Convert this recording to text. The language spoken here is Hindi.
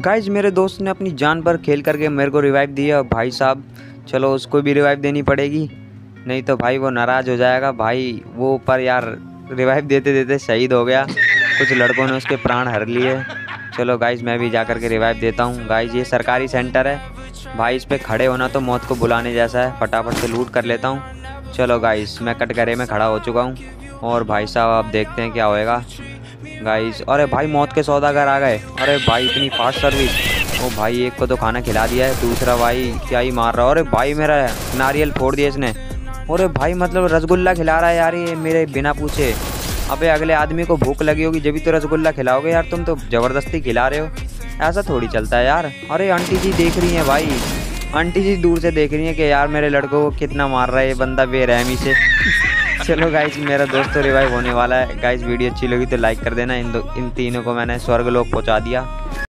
गाइज़ मेरे दोस्त ने अपनी जान पर खेल करके मेरे को रिवाइव दिया। भाई साहब, चलो उसको भी रिवाइव देनी पड़ेगी। नहीं तो भाई वो नाराज़ हो जाएगा। भाई, वो पर यार रिवाइव देते देते शहीद हो गया। कुछ लड़कों ने उसके प्राण हर लिए। चलो गाइज़ मैं भी जा कर के रिवाइव देता हूँ। गाइज़ ये सरकारी सेंटर है। भाई, इस पर खड़े होना तो मौत को बुलाने जैसा है। फटाफट से लूट कर लेता हूँ। चलो गाइज़ मैं कटघरे में खड़ा हो चुका हूँ। और भाई साहब, आप देखते हैं क्या होएगा। गाइस अरे भाई, मौत के सौदागर आ गए। अरे भाई, इतनी फास्ट सर्विस ओ भाई, एक को तो खाना खिला दिया है। दूसरा भाई, क्या ही मार रहा है? अरे भाई, मेरा नारियल फोड़ दिया इसने। अरे भाई मतलब रसगुल्ला खिला रहा है यार ये मेरे बिना पूछे। अबे, अगले आदमी को भूख लगी होगी, जब भी तो रसगुल्ला खिलाओगे यार, तुम तो ज़बरदस्ती खिला रहे हो। ऐसा थोड़ी चलता है यार। अरे, आंटी जी देख रही हैं भाई। आंटी जी दूर से देख रही हैं कि यार, मेरे लड़कों को कितना मार रहा है ये बंदा बेरहमी से। चलो गाइज़ मेरा दोस्त तो रिवाइव होने वाला है। गाइज़ वीडियो अच्छी लगी तो लाइक कर देना। इन दो इन तीनों को मैंने स्वर्ग लोग पहुँचा दिया।